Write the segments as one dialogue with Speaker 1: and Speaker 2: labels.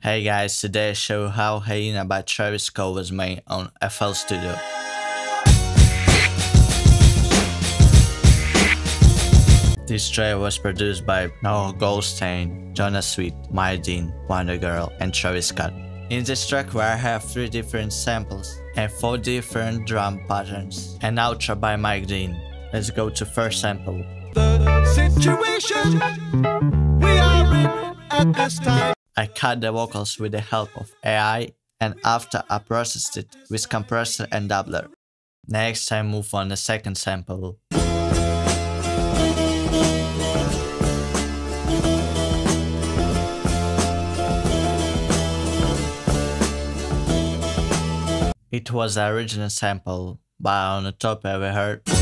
Speaker 1: Hey guys, today I show how HYAENA by Travis Scott was made on FL Studio. This track was produced by Noah Goldstein, Jahaan Sweet, Mike Dean, WondaGurl, and Travis Scott. In this track where I have 3 different samples and 4 different drum patterns, an outro by Mike Dean. Let's go to first sample.
Speaker 2: The situation we are in at this time.
Speaker 1: I cut the vocals with the help of AI and after I processed it with compressor and doubler. Next I move on the second sample. It was the original sample, but on the top I heard.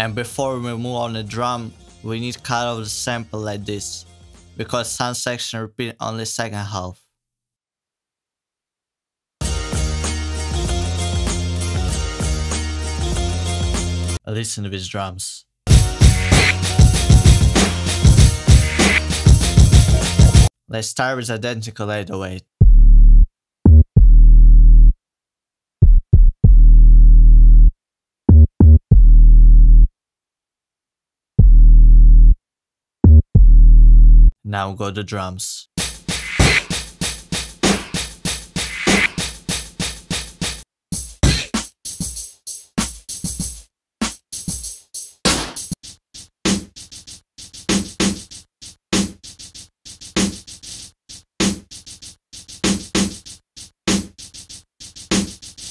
Speaker 1: And before we move on the drum, we need cut off the sample like this, because some section repeat only second half. Listen to these drums. Let's start with identical 808. Now go the drums.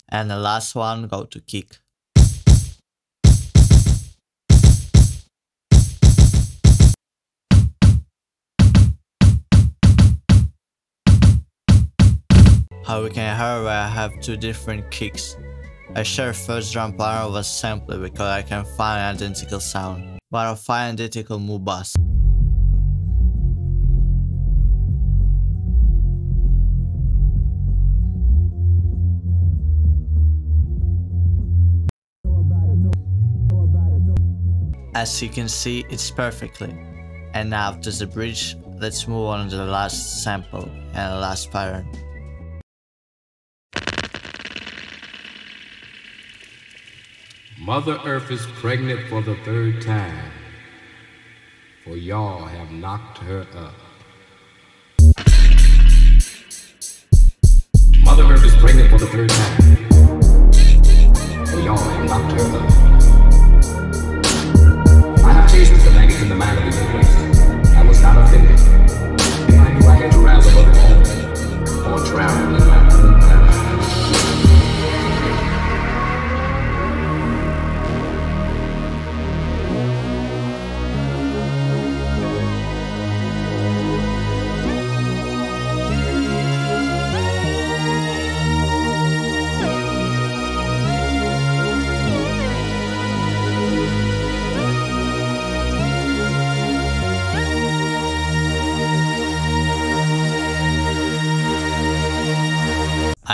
Speaker 1: And the last one go to kick. How we can hear where I uh, have two different kicks. I share first drum pattern was simply because I can find identical sound, but I find identical Moog bass. As you can see, it's perfectly. And now to the bridge, let's move on to the last sample and last pattern.
Speaker 3: Mother Earth is pregnant for the third time, for y'all have knocked her up. Mother Earth is pregnant for the third time,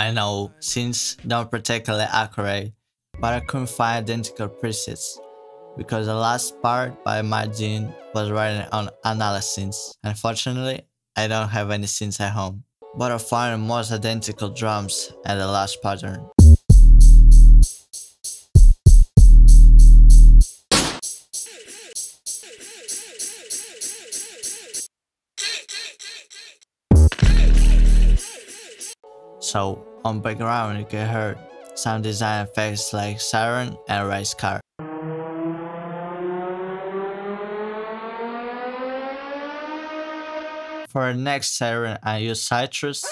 Speaker 3: I
Speaker 1: know, since not particularly accurate, but I couldn't find identical presets, because the last part by Margin was written on analysis. Unfortunately, I don't have any synths at home, but I found most identical drums and the last pattern. So, on background you can hear some design effects like siren and race car. For the next siren I use Sytrus.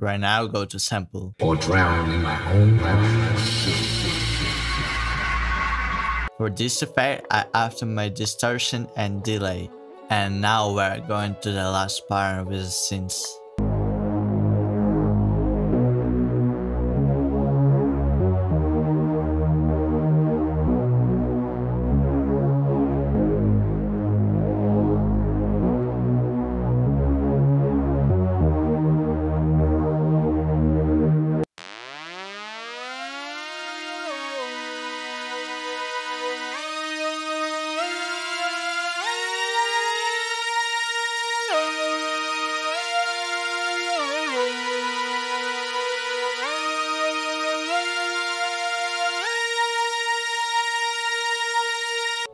Speaker 1: Right now go to sample.
Speaker 3: or drown in my own.
Speaker 1: For this effect, I after my distortion and delay. And now we're going to the last part with the synths.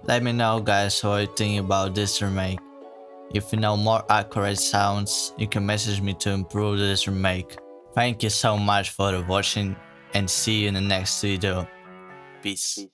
Speaker 1: Let me know guys what you think about this remake. If you know more accurate sounds, you can message me to improve this remake. Thank you so much for watching and see you in the next video. Peace.